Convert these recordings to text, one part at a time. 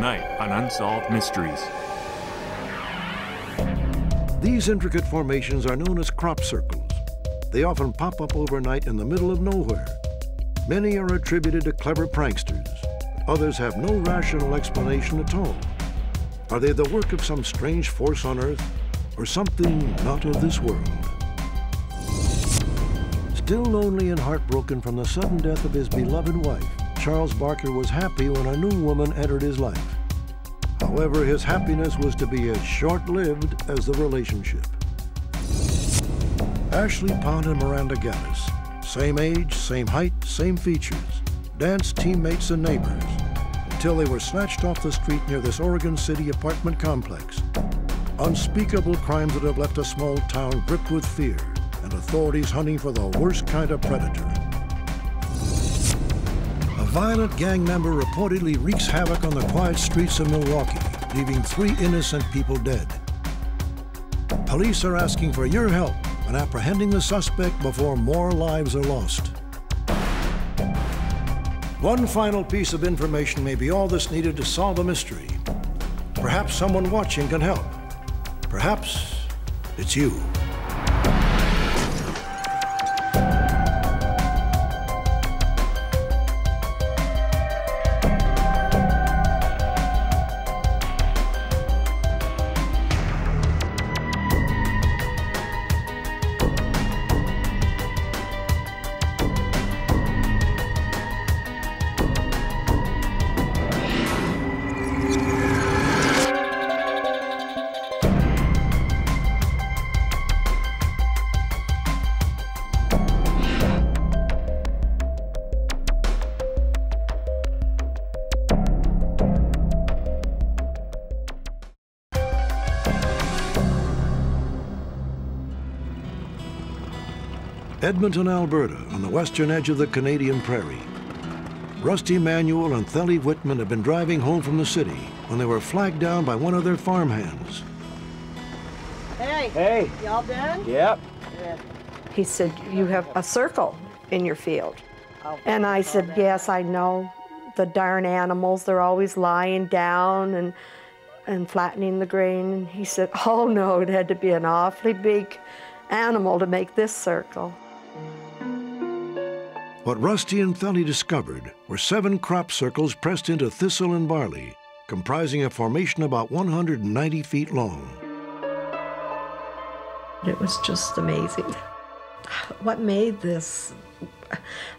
tonight on Unsolved Mysteries. These intricate formations are known as crop circles. They often pop up overnight in the middle of nowhere. Many are attributed to clever pranksters, but others have no rational explanation at all. Are they the work of some strange force on Earth or something not of this world? Still lonely and heartbroken from the sudden death of his beloved wife, Charles Barker was happy when a new woman entered his life. However, his happiness was to be as short-lived as the relationship. Ashley Pond and Miranda Gaddis, same age, same height, same features, dance teammates and neighbors, until they were snatched off the street near this Oregon City apartment complex. Unspeakable crimes that have left a small town gripped with fear and authorities hunting for the worst kind of predator. Violent gang member reportedly wreaks havoc on the quiet streets of Milwaukee, leaving three innocent people dead. Police are asking for your help in apprehending the suspect before more lives are lost. One final piece of information may be all that's needed to solve a mystery. Perhaps someone watching can help. Perhaps it's you. Edmonton, Alberta, on the western edge of the Canadian prairie. Rusty Manuel and Thelly Whitman had been driving home from the city when they were flagged down by one of their farmhands. Hey. Hey. Y'all done? Yep. He said, You have a circle in your field. Oh. And I said, oh, Yes, I know. The darn animals, they're always lying down and, and flattening the grain. And he said, Oh no, it had to be an awfully big animal to make this circle. What Rusty and Thelly discovered were seven crop circles pressed into thistle and barley, comprising a formation about 190 feet long. It was just amazing. What made this?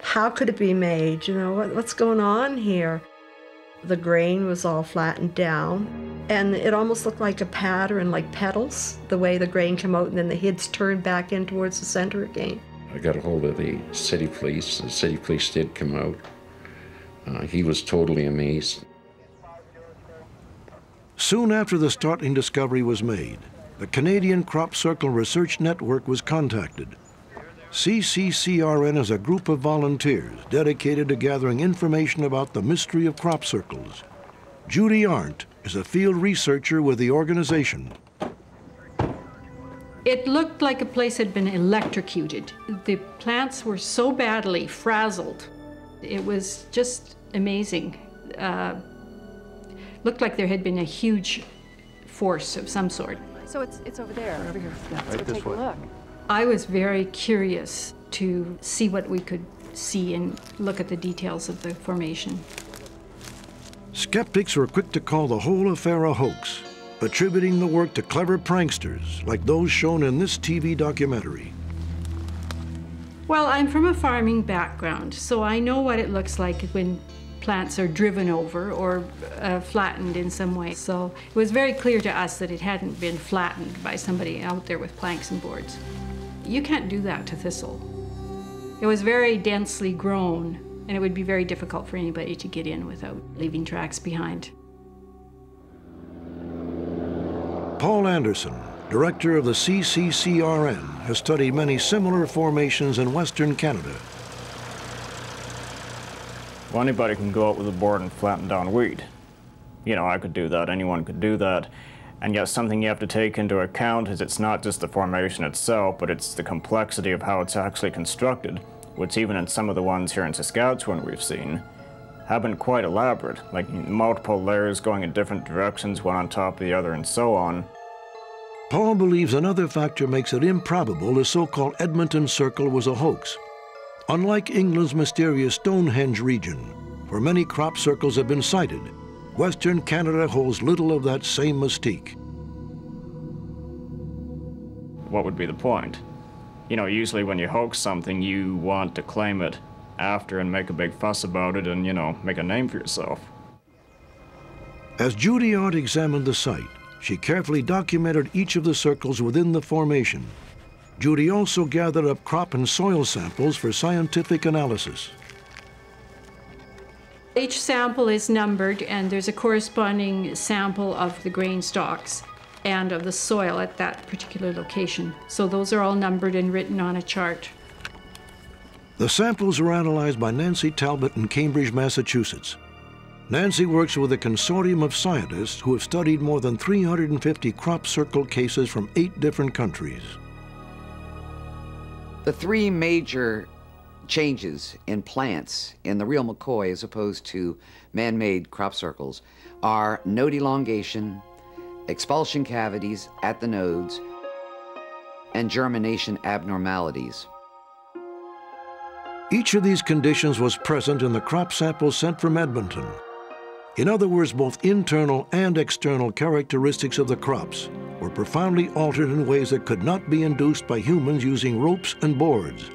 How could it be made? You know, what, what's going on here? The grain was all flattened down, and it almost looked like a pattern, like petals, the way the grain came out, and then the heads turned back in towards the center again. I got a hold of the city police. The city police did come out. Uh, he was totally amazed. Soon after the startling discovery was made, the Canadian Crop Circle Research Network was contacted. CCCRN is a group of volunteers dedicated to gathering information about the mystery of crop circles. Judy Arndt is a field researcher with the organization. It looked like a place had been electrocuted. The plants were so badly frazzled. It was just amazing. Uh, looked like there had been a huge force of some sort. So it's it's over there. Over here. Let's go take a look. I was very curious to see what we could see and look at the details of the formation. Skeptics were quick to call the whole affair a hoax, attributing the work to clever pranksters like those shown in this TV documentary. Well, I'm from a farming background, so I know what it looks like when plants are driven over or uh, flattened in some way. So it was very clear to us that it hadn't been flattened by somebody out there with planks and boards. You can't do that to thistle. It was very densely grown, and it would be very difficult for anybody to get in without leaving tracks behind. Paul Anderson, director of the CCCRN, has studied many similar formations in Western Canada. Well, anybody can go out with a board and flatten down wheat. You know, I could do that, anyone could do that. And yet something you have to take into account is it's not just the formation itself, but it's the complexity of how it's actually constructed, which even in some of the ones here in Saskatchewan we've seen, have been quite elaborate, like multiple layers going in different directions, one on top of the other, and so on. Paul believes another factor makes it improbable the so called Edmonton Circle was a hoax. Unlike England's mysterious Stonehenge region, where many crop circles have been sighted, Western Canada holds little of that same mystique. What would be the point? You know, usually when you hoax something, you want to claim it after and make a big fuss about it and, you know, make a name for yourself. As Judy Arndt examined the site, she carefully documented each of the circles within the formation. Judy also gathered up crop and soil samples for scientific analysis. Each sample is numbered, and there's a corresponding sample of the grain stalks and of the soil at that particular location. So those are all numbered and written on a chart. The samples were analyzed by Nancy Talbott in Cambridge, Massachusetts. Nancy works with a consortium of scientists who have studied more than 350 crop circle cases from eight different countries. The three major changes in plants in the real McCoy as opposed to man-made crop circles are node elongation, expulsion cavities at the nodes, and germination abnormalities. Each of these conditions was present in the crop samples sent from Edmonton. In other words, both internal and external characteristics of the crops were profoundly altered in ways that could not be induced by humans using ropes and boards.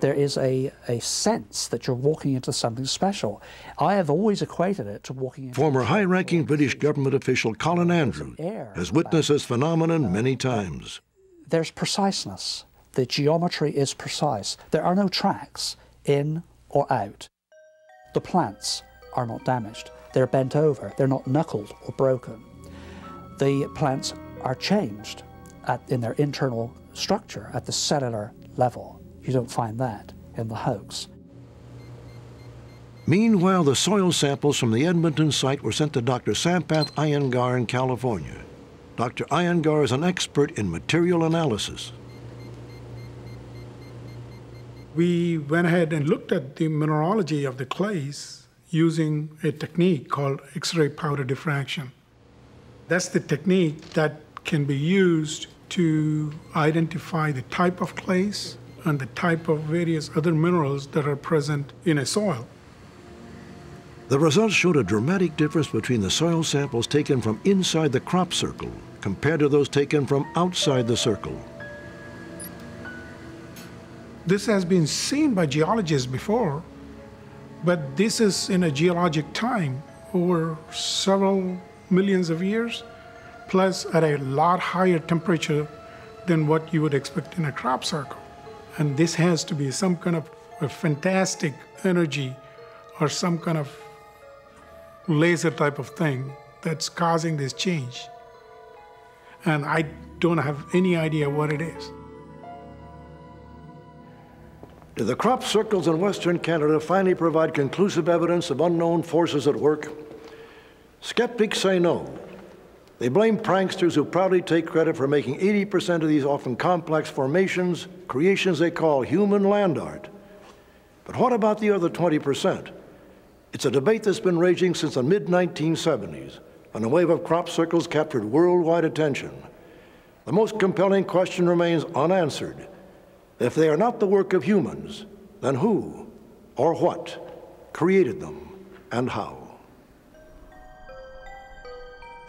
There is a, a sense that you're walking into something special. I have always equated it to walking into Former high-ranking British government official Colin Andrews has witnessed this phenomenon many times. There's preciseness. The geometry is precise. There are no tracks in or out. The plants are not damaged. They're bent over. They're not knuckled or broken. The plants are changed at, in their internal structure at the cellular level. You don't find that in the hoax. Meanwhile, the soil samples from the Edmonton site were sent to Dr. Sampath Iyengar in California. Dr. Iyengar is an expert in material analysis. We went ahead and looked at the mineralogy of the clays using a technique called X-ray powder diffraction. That's the technique that can be used to identify the type of clays and the type of various other minerals that are present in a soil. The results showed a dramatic difference between the soil samples taken from inside the crop circle compared to those taken from outside the circle. This has been seen by geologists before, but this is in a geologic time over several millions of years, plus at a lot higher temperature than what you would expect in a crop circle. And this has to be some kind of a fantastic energy or some kind of laser type of thing that's causing this change. And I don't have any idea what it is. Do the crop circles in Western Canada finally provide conclusive evidence of unknown forces at work? Skeptics say no. They blame pranksters who proudly take credit for making 80% of these often complex formations creations they call human land art. But what about the other 20%? It's a debate that's been raging since the mid 1970s, and a wave of crop circles captured worldwide attention. The most compelling question remains unanswered. If they are not the work of humans, then who or what created them and how?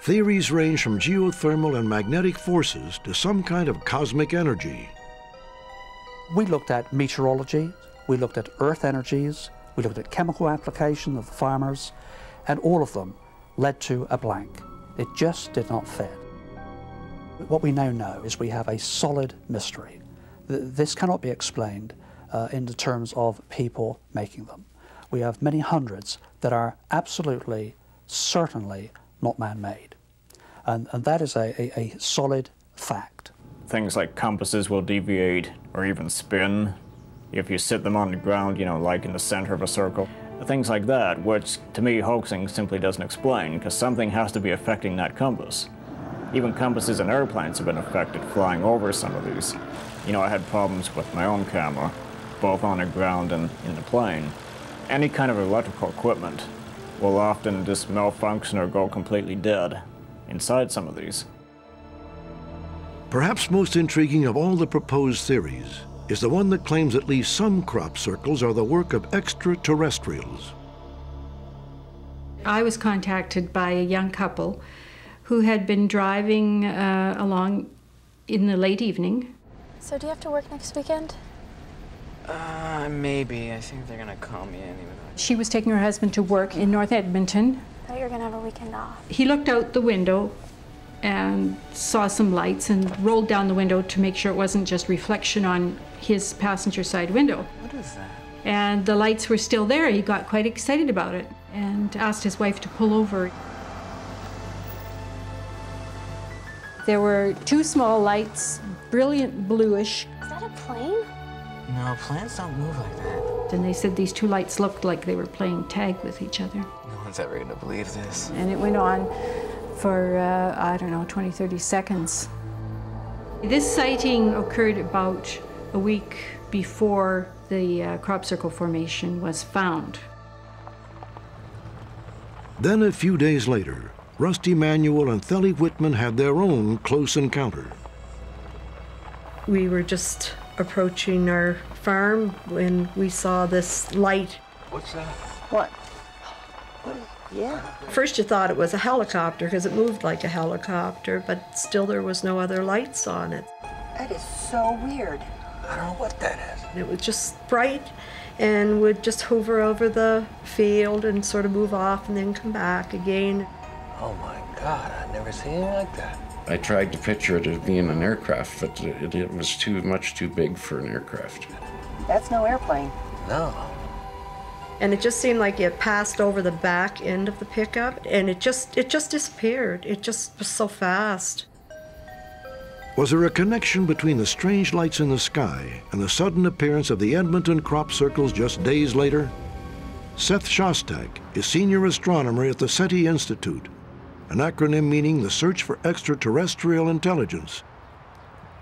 Theories range from geothermal and magnetic forces to some kind of cosmic energy. We looked at meteorology, we looked at earth energies, we looked at chemical application of the farmers, and all of them led to a blank. It just did not fit. What we now know is we have a solid mystery. This cannot be explained uh, in the terms of people making them. We have many hundreds that are absolutely, certainly not man-made. And, and that is a, a, a solid fact. Things like compasses will deviate or even spin if you sit them on the ground, you know, like in the center of a circle. Things like that, which to me hoaxing simply doesn't explain, because something has to be affecting that compass. Even compasses in airplanes have been affected flying over some of these. You know, I had problems with my own camera, both on the ground and in the plane. Any kind of electrical equipment will often just malfunction or go completely dead inside some of these. Perhaps most intriguing of all the proposed theories is the one that claims at least some crop circles are the work of extraterrestrials. I was contacted by a young couple who had been driving uh, along in the late evening. So do you have to work next weekend? Uh, maybe. I think they're gonna call me anyway. She was taking her husband to work in North Edmonton. I thought you were gonna have a weekend off. He looked out the window and saw some lights and rolled down the window to make sure it wasn't just reflection on his passenger side window. What is that? And the lights were still there. He got quite excited about it and asked his wife to pull over. There were two small lights, brilliant bluish, Is that a plane? No, planes don't move like that. and they said these two lights looked like they were playing tag with each other. No one's ever gonna believe this. And it went on for, uh, I don't know, 20, 30 seconds. This sighting occurred about a week before the uh, crop circle formation was found. Then a few days later, Rusty Manuel and Thelly Whitman had their own close encounter. We were just approaching our farm when we saw this light. What's that? What? Yeah. First, you thought it was a helicopter because it moved like a helicopter, but still there was no other lights on it. That is so weird. I don't know what that is. It was just bright and would just hover over the field and sort of move off and then come back again. Oh my god, I've never seen anything like that. I tried to picture it as being an aircraft, but it, it was too much too big for an aircraft. That's no airplane. No. And it just seemed like it passed over the back end of the pickup and it just it just disappeared. It just was so fast. Was there a connection between the strange lights in the sky and the sudden appearance of the Edmonton crop circles just days later? Seth Shostak is senior astronomer at the SETI Institute, an acronym meaning the Search for Extraterrestrial Intelligence.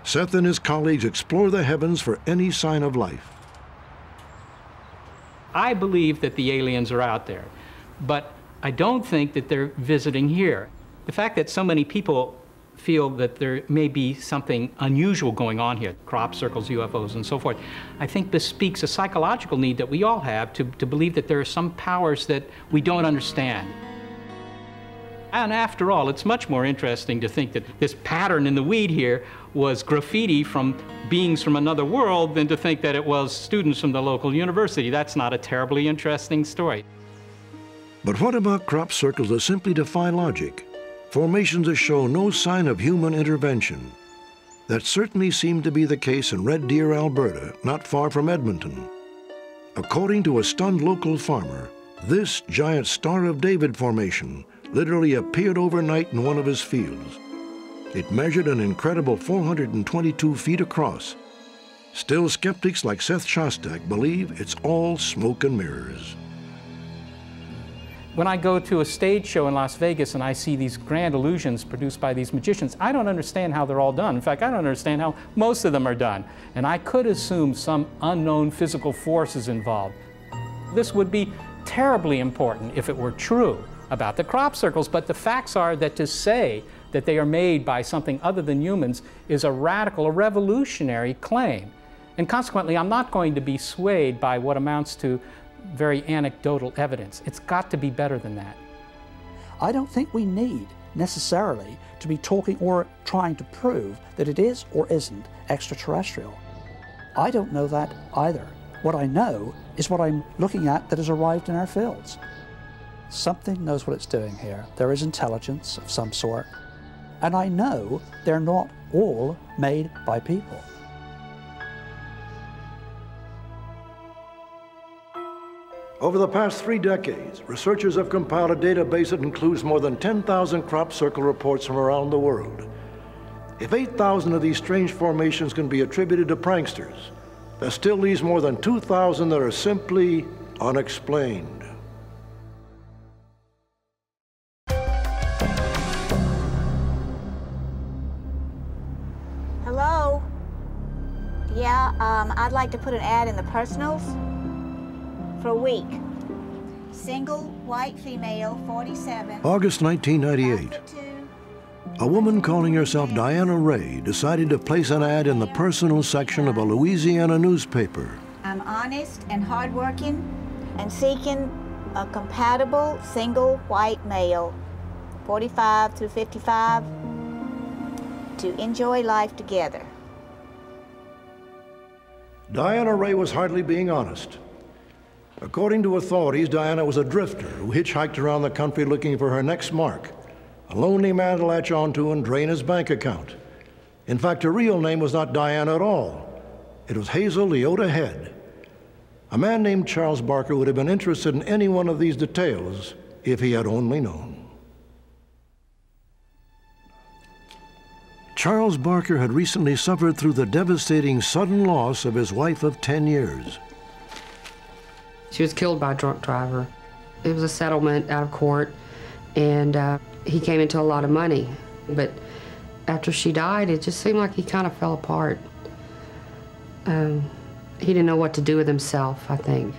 Seth and his colleagues explore the heavens for any sign of life. I believe that the aliens are out there, but I don't think that they're visiting here. The fact that so many people feel that there may be something unusual going on here, crop circles, UFOs, and so forth, I think bespeaks a psychological need that we all have to, to believe that there are some powers that we don't understand. And after all, it's much more interesting to think that this pattern in the weed here was graffiti from beings from another world than to think that it was students from the local university. That's not a terribly interesting story. But what about crop circles that simply defy logic? Formations that show no sign of human intervention. That certainly seemed to be the case in Red Deer, Alberta, not far from Edmonton. According to a stunned local farmer, this giant Star of David formation literally appeared overnight in one of his fields. It measured an incredible 422 feet across. Still, skeptics like Seth Shostak believe it's all smoke and mirrors. When I go to a stage show in Las Vegas and I see these grand illusions produced by these magicians, I don't understand how they're all done. In fact, I don't understand how most of them are done. And I could assume some unknown physical force is involved. This would be terribly important if it were true about the crop circles, but the facts are that to say that they are made by something other than humans is a radical, a revolutionary claim. And consequently, I'm not going to be swayed by what amounts to very anecdotal evidence. It's got to be better than that. I don't think we need necessarily to be talking or trying to prove that it is or isn't extraterrestrial. I don't know that either. What I know is what I'm looking at that has arrived in our fields. Something knows what it's doing here. There is intelligence of some sort. And I know they're not all made by people. Over the past three decades, researchers have compiled a database that includes more than 10,000 crop circle reports from around the world. If 8,000 of these strange formations can be attributed to pranksters, that still leaves more than 2,000 that are simply unexplained. Yeah, um, I'd like to put an ad in the personals for a week. Single, white female, 47. August 1998. A woman calling herself Diana Ray decided to place an ad in the personal section of a Louisiana newspaper. I'm honest and hardworking and seeking a compatible single white male, 45 to 55, to enjoy life together. Diana Ray was hardly being honest. According to authorities, Diana was a drifter who hitchhiked around the country looking for her next mark, a lonely man to latch onto and drain his bank account. In fact, her real name was not Diana at all. It was Hazel Leota Head. A man named Charles Barker would have been interested in any one of these details if he had only known. Charles Barker had recently suffered through the devastating sudden loss of his wife of 10 years. She was killed by a drunk driver. It was a settlement out of court, and uh, he came into a lot of money. But after she died, it just seemed like he kind of fell apart. Um, he didn't know what to do with himself, I think.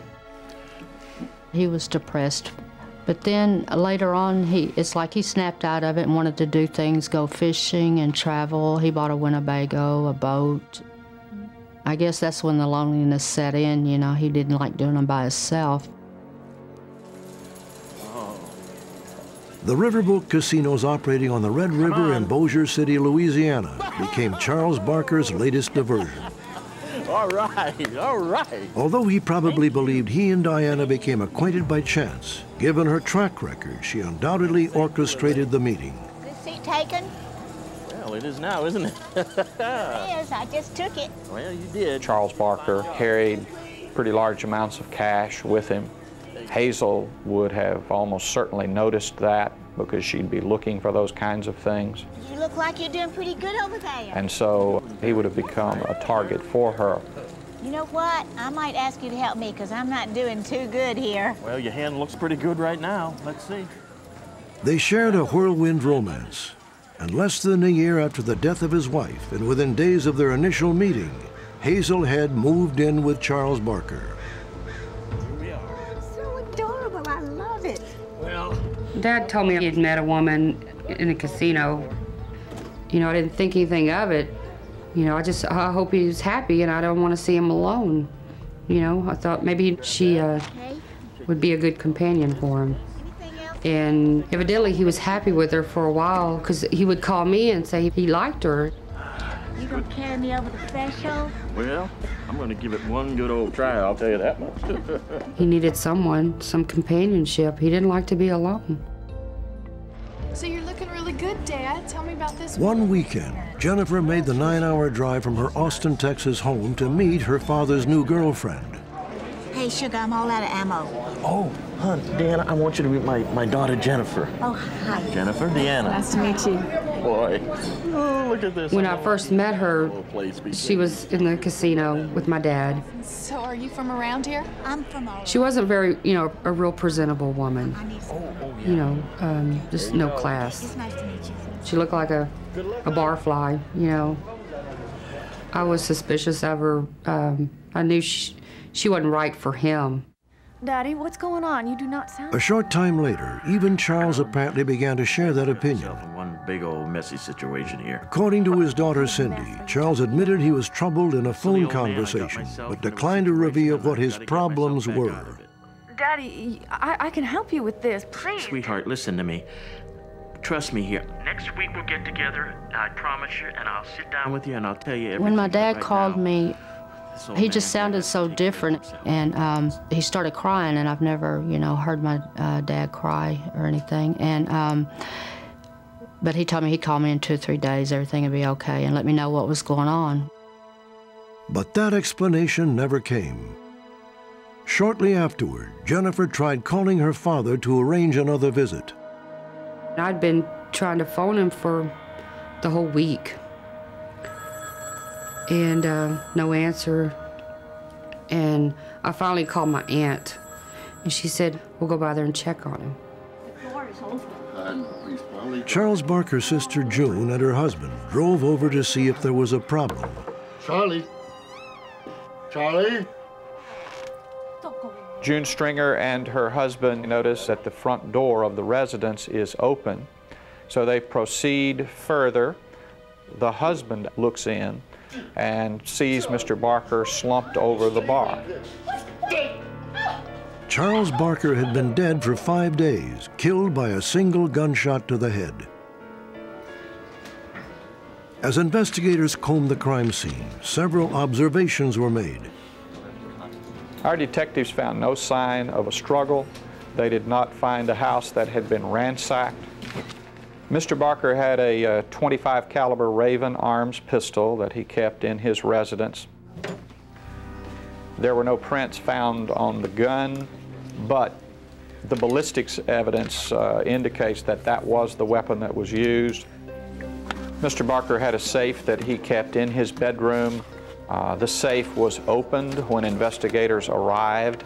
He was depressed. But then later on, he it's like he snapped out of it and wanted to do things, go fishing and travel. He bought a Winnebago, a boat. I guess that's when the loneliness set in, you know. He didn't like doing them by himself. The Riverboat casinos operating on the Red River in Bossier City, Louisiana, became Charles Barker's latest diversion. All right, all right. Although he probably believed he and Diana became acquainted by chance, given her track record, she undoubtedly orchestrated the meeting. This seat taken? Well, it is now, isn't it? It is. I just took it. well, you did. Charles Barker carried pretty large amounts of cash with him. Hazel would have almost certainly noticed that because she'd be looking for those kinds of things. You look like you're doing pretty good over there. And so he would have become a target for her. You know what? I might ask you to help me because I'm not doing too good here. Well, your hand looks pretty good right now. Let's see. They shared a whirlwind romance, and less than a year after the death of his wife, and within days of their initial meeting, Hazel had moved in with Charles Barker. Dad told me he'd met a woman in a casino. You know, I didn't think anything of it. You know, I just, I hope he was happy and I don't want to see him alone. You know, I thought maybe she uh, would be a good companion for him. And evidently he was happy with her for a while because he would call me and say he liked her. You gonna carry me over the threshold? well, I'm going to give it one good old try, I'll tell you that much. He needed someone, some companionship. He didn't like to be alone. So you're looking really good, Dad. Tell me about this. One weekend, Jennifer made the nine hour drive from her Austin, Texas home to meet her father's new girlfriend. Hey, Sugar, I'm all out of ammo. oh, hon, Deanna, I want you to meet my, my daughter, Jennifer. Oh, hi. Jennifer, Deanna. Nice to meet you. Boy. Oh, look at this. When I first met her, she was in the casino with my dad. So are you from around here? I'm from all. She wasn't very, you know, a real presentable woman. You know, um, just no class. It's nice to meet you. She looked like a, a barfly, you know. I was suspicious of her. Um, I knew she, she wasn't right for him. Daddy, what's going on? You do not sound. A short time later, even Charles apparently began to share that opinion. One big old messy situation here. According to his daughter Cindy, Charles admitted he was troubled in a phone conversation, but declined to reveal what his problems were. Daddy, I, I can help you with this. Please. Sweetheart, listen to me. Trust me here. Next week we'll get together, I promise you, and I'll sit down with you and I'll tell you everything. When my dad right called now. me, So he just sounded so different, and um, he started crying, and I've never, you know, heard my uh, dad cry or anything. And um, but he told me he'd call me in two or three days, everything would be okay, and let me know what was going on. But that explanation never came. Shortly afterward, Jennifer tried calling her father to arrange another visit. I'd been trying to phone him for the whole week. And uh, no answer. And I finally called my aunt. And she said, we'll go by there and check on him. Charles Barker's sister June and her husband drove over to see if there was a problem. Charlie. Charlie? June Stringer and her husband notice that the front door of the residence is open. So they proceed further. The husband looks in and sees Mr. Barker slumped over the bar. Charles Barker had been dead for five days, killed by a single gunshot to the head. As investigators combed the crime scene, several observations were made. Our detectives found no sign of a struggle. They did not find a house that had been ransacked. Mr. Barker had a uh, 25 caliber Raven Arms pistol that he kept in his residence. There were no prints found on the gun, but the ballistics evidence uh, indicates that that was the weapon that was used. Mr. Barker had a safe that he kept in his bedroom. Uh, the safe was opened when investigators arrived.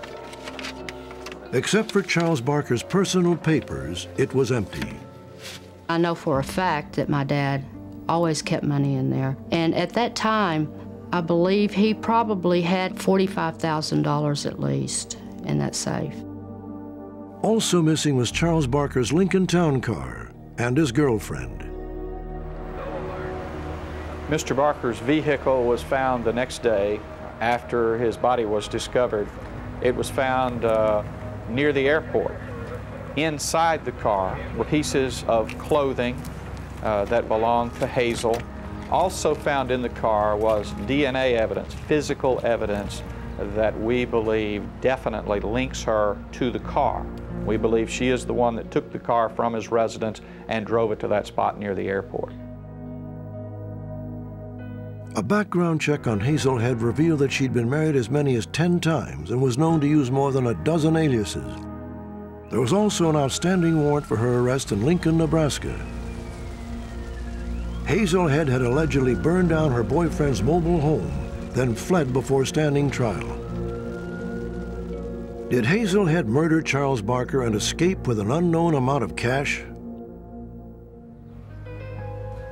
Except for Charles Barker's personal papers, it was empty. I know for a fact that my dad always kept money in there. And at that time, I believe he probably had $45,000 at least in that safe. Also missing was Charles Barker's Lincoln Town Car and his girlfriend. Mr. Barker's vehicle was found the next day after his body was discovered. It was found uh, near the airport. Inside the car were pieces of clothing uh, that belonged to Hazel. Also found in the car was DNA evidence, physical evidence that we believe definitely links her to the car. We believe she is the one that took the car from his residence and drove it to that spot near the airport. A background check on Hazel had revealed that she'd been married as many as 10 times and was known to use more than a dozen aliases. There was also an outstanding warrant for her arrest in Lincoln, Nebraska. Hazel Head had allegedly burned down her boyfriend's mobile home, then fled before standing trial. Did Hazel Head murder Charles Barker and escape with an unknown amount of cash?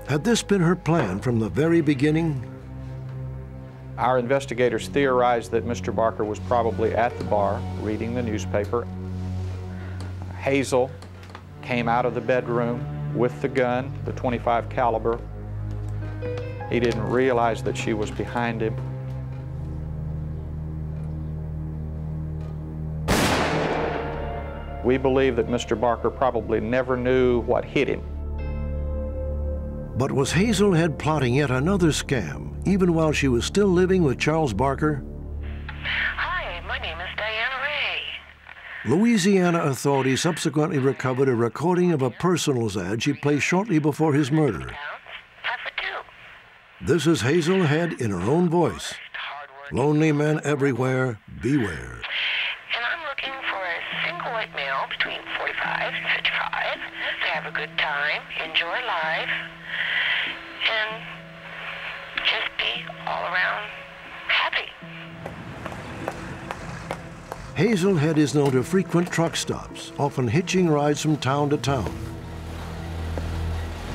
Had this been her plan from the very beginning? Our investigators theorized that Mr. Barker was probably at the bar reading the newspaper. Hazel came out of the bedroom with the gun, the 25 caliber. He didn't realize that she was behind him. We believe that Mr. Barker probably never knew what hit him. But was Hazel Head plotting yet another scam, even while she was still living with Charles Barker? Louisiana authorities subsequently recovered a recording of a personals ad she placed shortly before his murder. This is Hazel Head in her own voice. Lonely men everywhere, beware. And I'm looking for a single white male between 45 and 55 to have a good time, enjoy life, and just be all around Hazel Head is known to frequent truck stops, often hitching rides from town to town.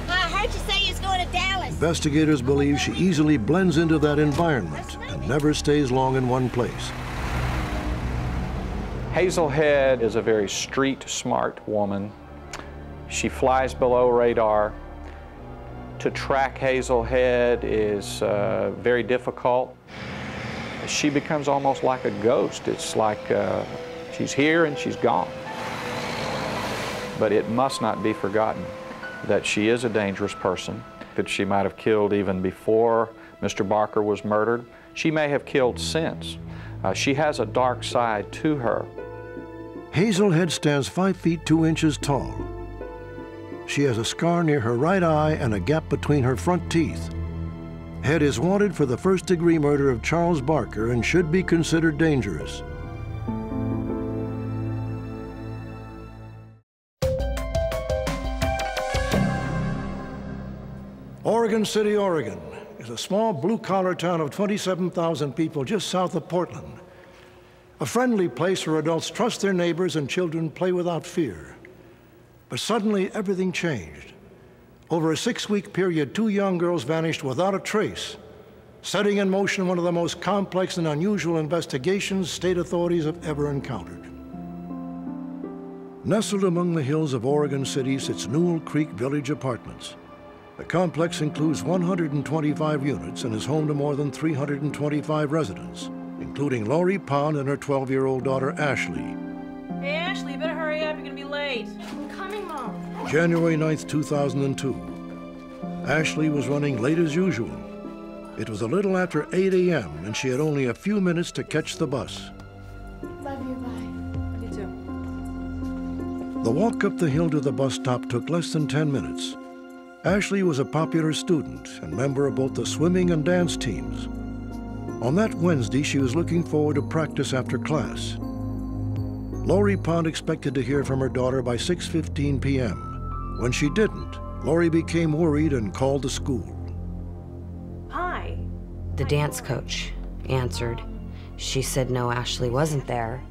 I heard you say you was going to Dallas. Investigators believe she easily blends into that environment and never stays long in one place. Hazel Head is a very street smart woman. She flies below radar. To track Hazel Head is uh, very difficult. She becomes almost like a ghost. It's like uh, she's here and she's gone. But it must not be forgotten that she is a dangerous person, that she might have killed even before Mr. Barker was murdered. She may have killed since. Uh, she has a dark side to her. Hazel Head stands 5 feet 2 inches tall. She has a scar near her right eye and a gap between her front teeth. Head is wanted for the first degree murder of Charles Barker and should be considered dangerous. Oregon City, Oregon is a small blue collar town of 27,000 people just south of Portland. A friendly place where adults trust their neighbors and children play without fear. But suddenly everything changed. Over a six week period, two young girls vanished without a trace. setting in motion one of the most complex and unusual investigations state authorities have ever encountered. Nestled among the hills of Oregon City sits Newell Creek Village Apartments. The complex includes 125 units and is home to more than 325 residents, including Laurie Pond and her 12-year-old daughter, Ashley. Hey, Ashley, you better hurry up. You're gonna be late. I'm coming, Mom. January 9th, 2002. Ashley was running late as usual. It was a little after 8 a.m., and she had only a few minutes to catch the bus. Love you, bye. You too. The walk up the hill to the bus stop took less than 10 minutes. Ashley was a popular student and member of both the swimming and dance teams. On that Wednesday, she was looking forward to practice after class. Laurie Pond expected to hear from her daughter by 6.15 p.m. When she didn't, Laurie became worried and called the school. Hi. The dance coach answered. She said, no, Ashley wasn't there.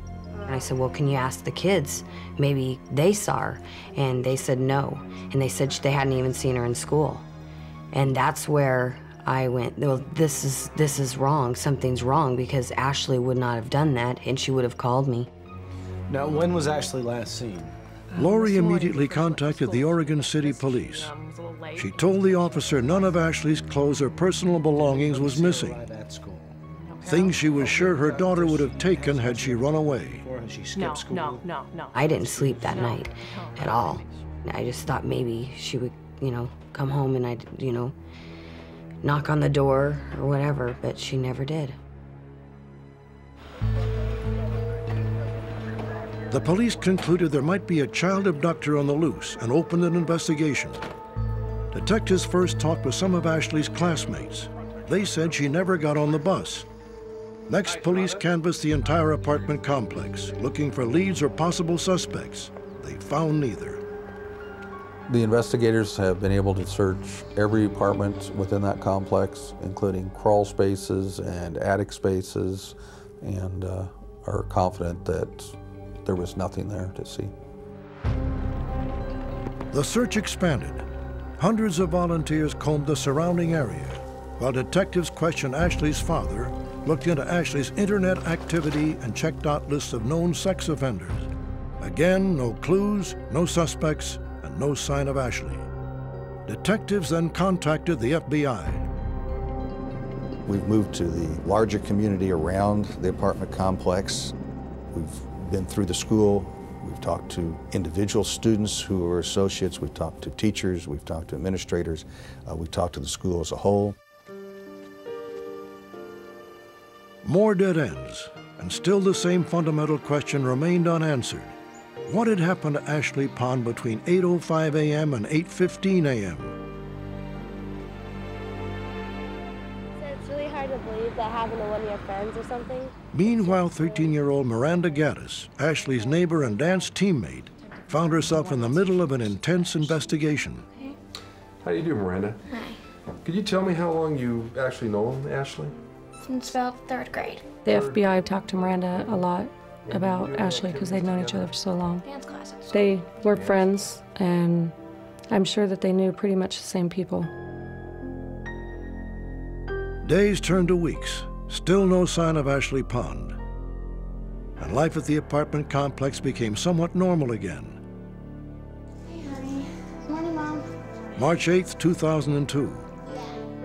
And I said, well, can you ask the kids? Maybe they saw her. And they said no. And they said they hadn't even seen her in school. And that's where I went, well, this is, this is wrong. Something's wrong because Ashley would not have done that and she would have called me. Now, when was Ashley last seen? Laurie immediately contacted the Oregon City Police. She told the officer none of Ashley's clothes or personal belongings was missing. Things she was sure her daughter would have taken had she run away. No, no, no, no. I didn't sleep that night at all. I just thought maybe she would, you know, come home and I'd, you know, knock on the door or whatever, but she never did. The police concluded there might be a child abductor on the loose and opened an investigation. Detectives first talked with some of Ashley's classmates. They said she never got on the bus. Next, police canvassed the entire apartment complex, looking for leads or possible suspects. They found neither. The investigators have been able to search every apartment within that complex, including crawl spaces and attic spaces, and uh, are confident that there was nothing there to see. The search expanded. Hundreds of volunteers combed the surrounding area, while detectives questioned Ashley's father, looked into Ashley's internet activity, and checked out lists of known sex offenders. Again, no clues, no suspects, and no sign of Ashley. Detectives then contacted the FBI. We've moved to the larger community around the apartment complex. We've been through the school. We've talked to individual students who are associates. We've talked to teachers. We've talked to administrators. Uh, we've talked to the school as a whole. More dead ends, and still the same fundamental question remained unanswered. What had happened to Ashley Pond between 8.05 a.m. and 8.15 a.m.? That happened to one of your friends or something. Meanwhile, 13-year-old Miranda Gaddis, Ashley's neighbor and dance teammate, found herself in the middle of an intense investigation. How do you do, Miranda? Hi. Could you tell me how long you actually know Ashley? Since about third grade. The FBI talked to Miranda a lot about Ashley because they'd known each other for so long. Dance classes. They were friends, and I'm sure that they knew pretty much the same people. Days turned to weeks, still no sign of Ashley Pond. And life at the apartment complex became somewhat normal again. Hey, honey. Morning, Mom. March 8th, 2002.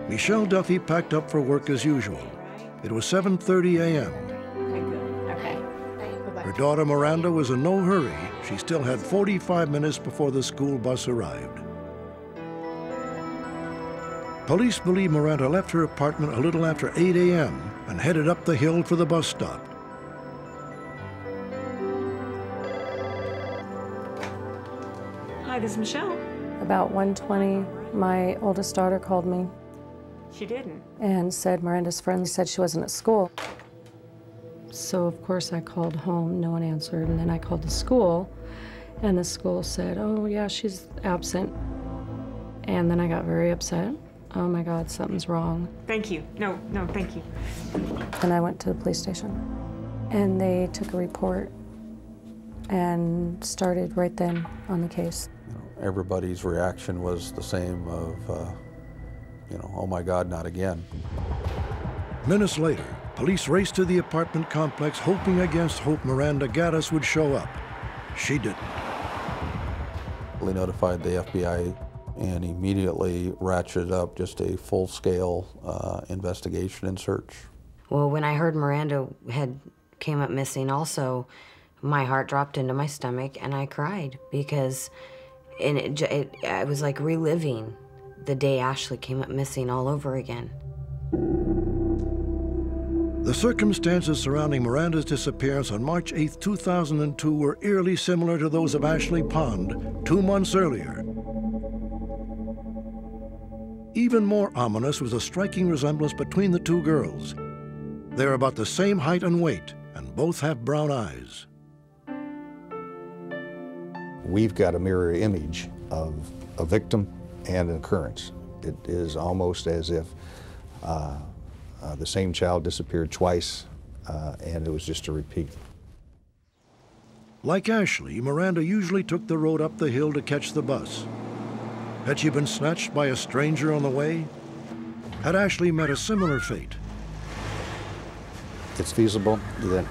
Michelle Duffy packed up for work as usual. It was 7.30 a.m. Her daughter Miranda was in no hurry. She still had 45 minutes before the school bus arrived. Police believe Miranda left her apartment a little after 8 a.m. and headed up the hill for the bus stop. Hi, this is Michelle. About 1:20, my oldest daughter called me She didn't. and said Miranda's friend said she wasn't at school. So of course I called home, no one answered, and then I called the school, and the school said, oh yeah, she's absent. And then I got very upset. Oh my God, something's wrong. Thank you. No, no, thank you. And I went to the police station, and they took a report and started right then on the case. Everybody's reaction was the same of, uh, you know, oh my God, not again. Minutes later, police raced to the apartment complex hoping against hope Miranda Gaddis would show up. She didn't. They notified the FBI and immediately ratcheted up just a full-scale uh, investigation and search. Well, when I heard Miranda had came up missing also, my heart dropped into my stomach and I cried because and it, it, I was like reliving the day Ashley came up missing all over again. The circumstances surrounding Miranda's disappearance on March 8, 2002 were eerily similar to those of Ashley Pond two months earlier. Even more ominous was a striking resemblance between the two girls. They're about the same height and weight, and both have brown eyes. We've got a mirror image of a victim and an occurrence. It is almost as if uh, uh, the same child disappeared twice, uh, and it was just a repeat. Like Ashley, Miranda usually took the road up the hill to catch the bus. Had she been snatched by a stranger on the way? Had Ashley met a similar fate? It's feasible that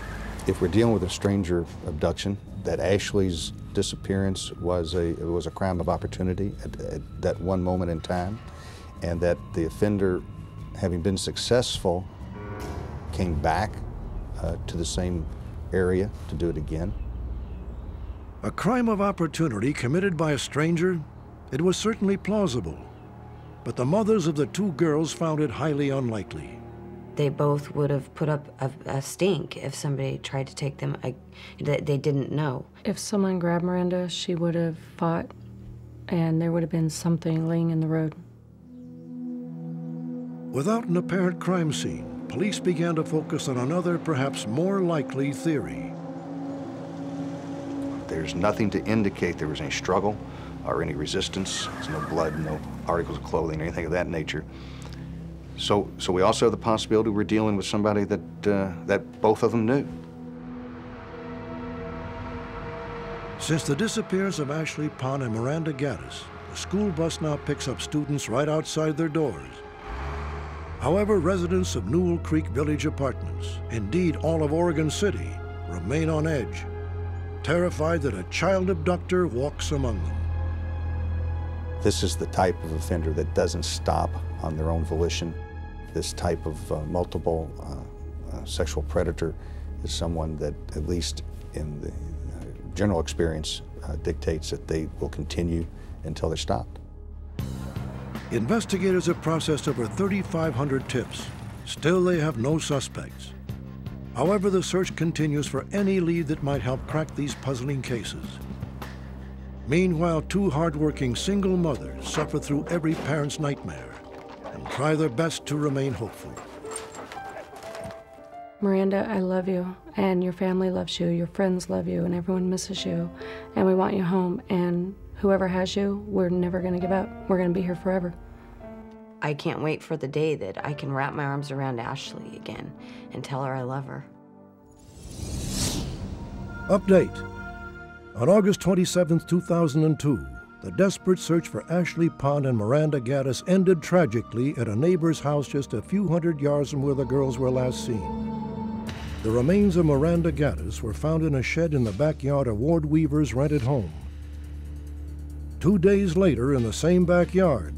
if we're dealing with a stranger abduction, that Ashley's disappearance was a was a crime of opportunity at, at that one moment in time, and that the offender having been successful, came back uh, to the same area to do it again. A crime of opportunity committed by a stranger? It was certainly plausible. But the mothers of the two girls found it highly unlikely. They both would have put up a, a stink if somebody tried to take them, a, that they didn't know. If someone grabbed Miranda, she would have fought, and there would have been something laying in the road. Without an apparent crime scene, police began to focus on another, perhaps more likely theory. There's nothing to indicate there was any struggle or any resistance. No blood, no articles of clothing, anything of that nature. So, so we also have the possibility we're dealing with somebody that, uh, that both of them knew. Since the disappearance of Ashley Pond and Miranda Gaddis, the school bus now picks up students right outside their doors. However, residents of Newell Creek Village Apartments, indeed all of Oregon City, remain on edge, terrified that a child abductor walks among them. This is the type of offender that doesn't stop on their own volition. This type of uh, multiple uh, uh, sexual predator is someone that, at least in the uh, general experience, uh, dictates that they will continue until they're stopped. Investigators have processed over 3,500 tips. Still, they have no suspects. However, the search continues for any lead that might help crack these puzzling cases. Meanwhile, two hardworking single mothers suffer through every parent's nightmare and try their best to remain hopeful. Miranda, I love you, and your family loves you, your friends love you, and everyone misses you, and we want you home. And whoever has you, we're never going to give up. We're going to be here forever. I can't wait for the day that I can wrap my arms around Ashley again and tell her I love her. Update. On August 27, 2002, the desperate search for Ashley Pond and Miranda Gaddis ended tragically at a neighbor's house just a few hundred yards from where the girls were last seen. The remains of Miranda Gaddis were found in a shed in the backyard of Ward Weaver's rented home. Two days later, in the same backyard,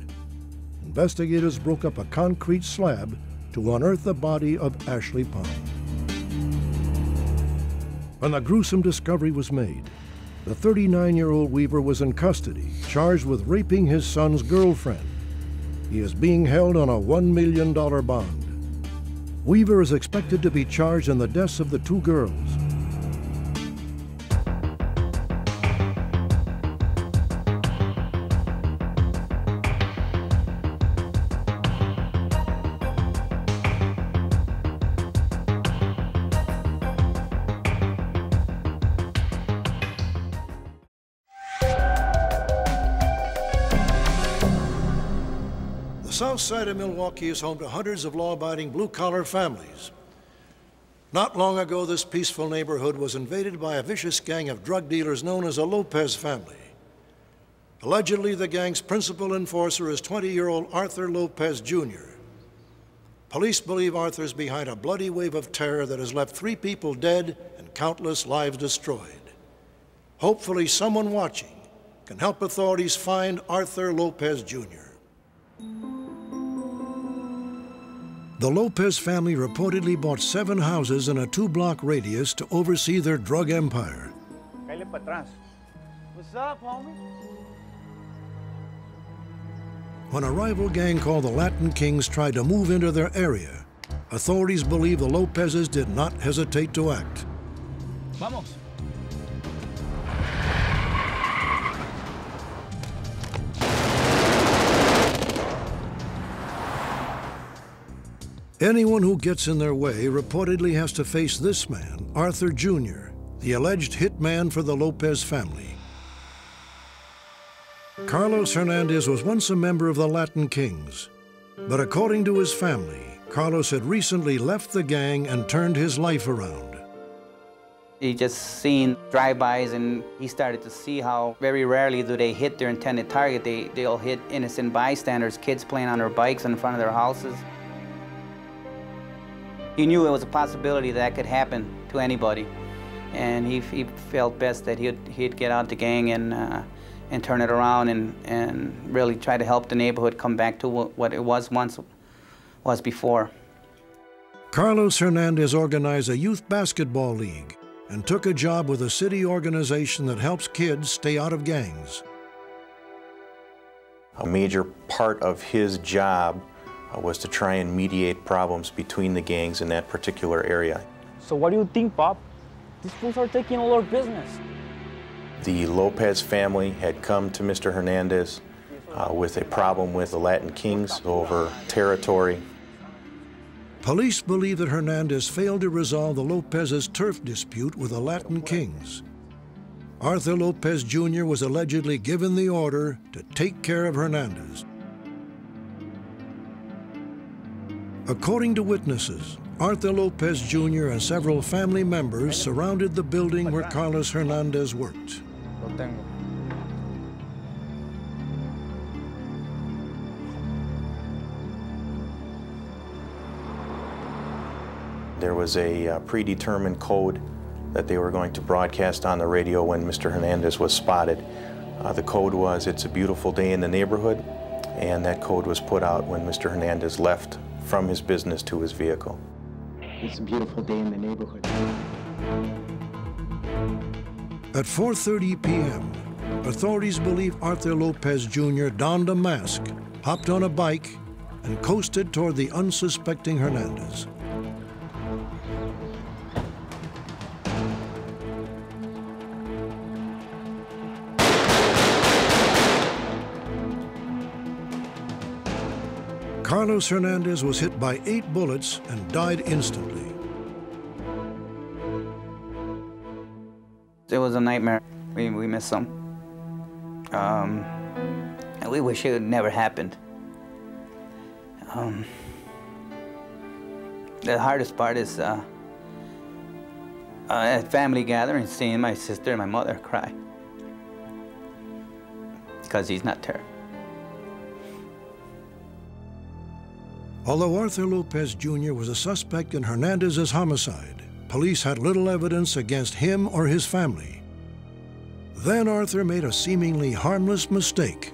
investigators broke up a concrete slab to unearth the body of Ashley Pond. When the gruesome discovery was made, the 39-year-old Weaver was in custody, charged with raping his son's girlfriend. He is being held on a $1 million bond. Weaver is expected to be charged in the deaths of the two girls. Side of Milwaukee is home to hundreds of law-abiding blue-collar families. Not long ago, this peaceful neighborhood was invaded by a vicious gang of drug dealers known as the Lopez family. Allegedly, the gang's principal enforcer is 20-year-old Arthur Lopez Jr. Police believe Arthur's behind a bloody wave of terror that has left three people dead and countless lives destroyed. Hopefully, someone watching can help authorities find Arthur Lopez Jr. The Lopez family reportedly bought seven houses in a two block radius to oversee their drug empire. What's up, homie? When a rival gang called the Latin Kings tried to move into their area, authorities believe the Lopezes did not hesitate to act. Vamos. Anyone who gets in their way reportedly has to face this man, Arthur Jr., the alleged hitman for the Lopez family. Carlos Hernandez was once a member of the Latin Kings, but according to his family, Carlos had recently left the gang and turned his life around. He just seen drive-bys and he started to see how very rarely do they hit their intended target. They, they'll hit innocent bystanders, kids playing on their bikes in front of their houses. He knew it was a possibility that could happen to anybody. And he, he felt best that he'd, he'd get out the gang and, uh, and turn it around and, and really try to help the neighborhood come back to what it was once was before. Carlos Hernandez organized a youth basketball league and took a job with a city organization that helps kids stay out of gangs. A major part of his job was to try and mediate problems between the gangs in that particular area. So what do you think, Pop? These fools are taking all our business. The Lopez family had come to Mr. Hernandez uh, with a problem with the Latin Kings over territory. Police believe that Hernandez failed to resolve the Lopez's turf dispute with the Latin Kings. Arthur Lopez Jr. was allegedly given the order to take care of Hernandez. According to witnesses, Arthur Lopez Jr. and several family members surrounded the building where Carlos Hernandez worked. There was a uh, predetermined code that they were going to broadcast on the radio when Mr. Hernandez was spotted. Uh, the code was, it's a beautiful day in the neighborhood, and that code was put out when Mr. Hernandez left from his business to his vehicle. It's a beautiful day in the neighborhood. At 4.30 p.m., authorities believe Arthur Lopez Jr. donned a mask, hopped on a bike, and coasted toward the unsuspecting Hernandez. Carlos Hernandez was hit by eight bullets and died instantly. It was a nightmare. We, we miss him. Um, and we wish it had never happened. Um, the hardest part is uh, uh, at family gatherings, seeing my sister and my mother cry because he's not there. Although Arthur Lopez Jr. was a suspect in Hernandez's homicide, police had little evidence against him or his family. Then Arthur made a seemingly harmless mistake.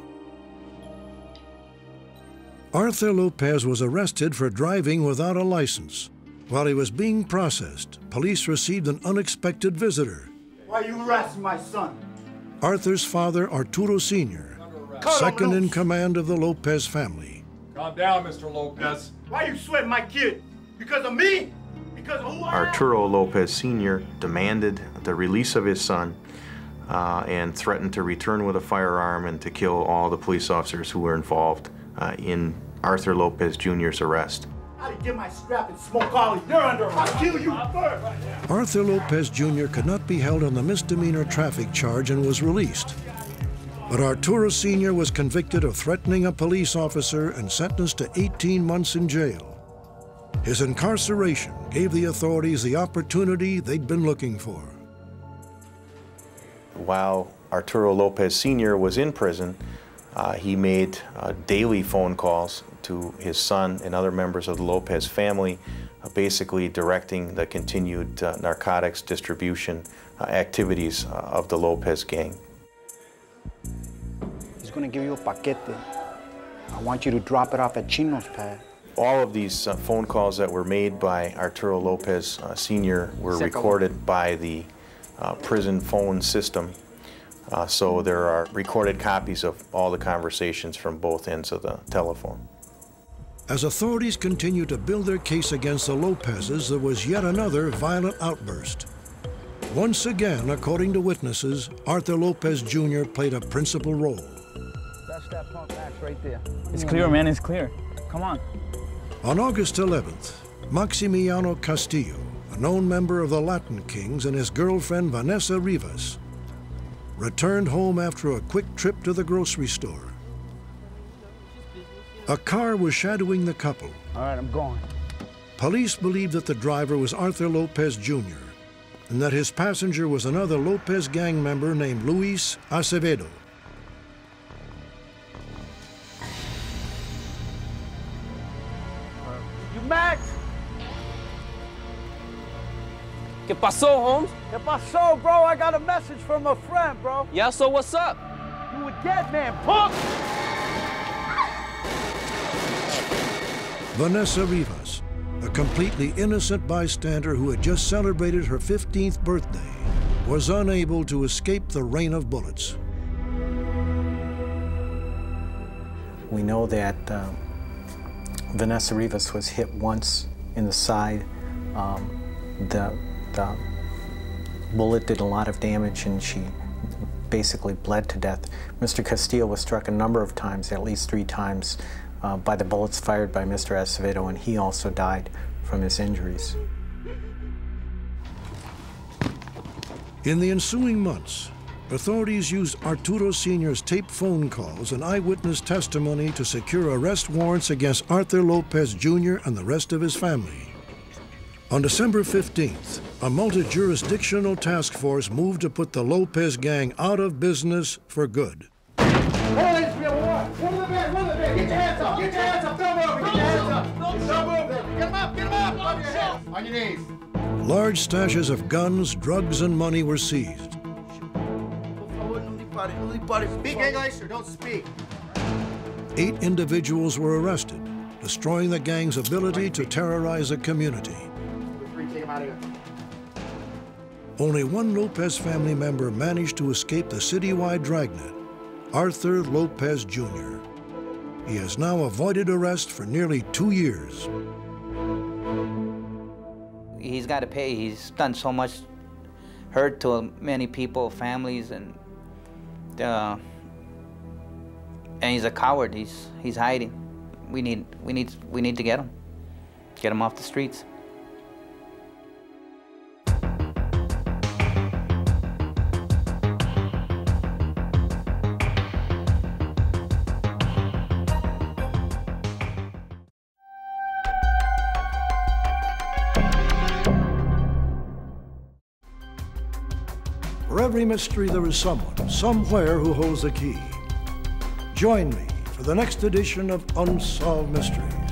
Arthur Lopez was arrested for driving without a license. While he was being processed, police received an unexpected visitor. Why you arrest my son? Arthur's father, Arturo Sr., second in command of the Lopez family. Calm down, Mr. Lopez. Why you sweating my kid? Because of me? Because of who I? Arturo Lopez Sr. demanded the release of his son uh, and threatened to return with a firearm and to kill all the police officers who were involved uh, in Arthur Lopez Jr.'s arrest. I get my strap and smoke all of You're under arrest. I'll kill you first. Arthur Lopez Jr. could not be held on the misdemeanor traffic charge and was released. But Arturo Sr. was convicted of threatening a police officer and sentenced to 18 months in jail. His incarceration gave the authorities the opportunity they'd been looking for. While Arturo Lopez Sr. was in prison, Uh, he made uh, daily phone calls to his son and other members of the Lopez family, uh, basically directing the continued uh, narcotics distribution uh, activities uh, of the Lopez gang. He's gonna give you a paquete. I want you to drop it off at Chino's pad. All of these uh, phone calls that were made by Arturo Lopez uh, Sr. were Second. recorded by the uh, prison phone system. Uh, so there are recorded copies of all the conversations from both ends of the telephone. As authorities continued to build their case against the Lopezes, there was yet another violent outburst. Once again, according to witnesses, Arthur Lopez Jr. played a principal role. That's that punk Max right there. It's clear, man. It's clear. Come on. On August 11th, Maximiano Castillo, a known member of the Latin Kings, and his girlfriend Vanessa Rivas returned home after a quick trip to the grocery store. A car was shadowing the couple. All right, I'm going. Police believe that the driver was Arthur Lopez Jr. and that his passenger was another Lopez gang member named Luis Acevedo. You Max? ¿Qué pasó, Holmes? ¿Qué pasó, bro? I got a message from a friend, bro. Yeah, so what's up? You a dead man, punk! Vanessa Rivas, a completely innocent bystander who had just celebrated her 15th birthday, was unable to escape the rain of bullets. We know that uh, Vanessa Rivas was hit once in the side. Um, the, the bullet did a lot of damage and she basically bled to death. Mr. Castillo was struck a number of times, at least three times, uh, by the bullets fired by Mr. Acevedo, and he also died from his injuries. In the ensuing months, authorities used Arturo Sr.'s taped phone calls and eyewitness testimony to secure arrest warrants against Arthur Lopez Jr. and the rest of his family. On December 15th, a multi-jurisdictional task force moved to put the Lopez gang out of business for good. Get On your knees! Large stashes of guns, drugs, and money were seized. Speak English or don't speak. Eight individuals were arrested, destroying the gang's ability to terrorize a community. Three, take him out of here. Only one Lopez family member managed to escape the citywide dragnet, Arthur Lopez Jr. He has now avoided arrest for nearly two years. He's got to pay. He's done so much hurt to many people, families, and uh, and he's a coward. He's he's hiding. We need we need we need to get him, get him off the streets. Every mystery, there is someone, somewhere, who holds the key. Join me for the next edition of Unsolved Mysteries.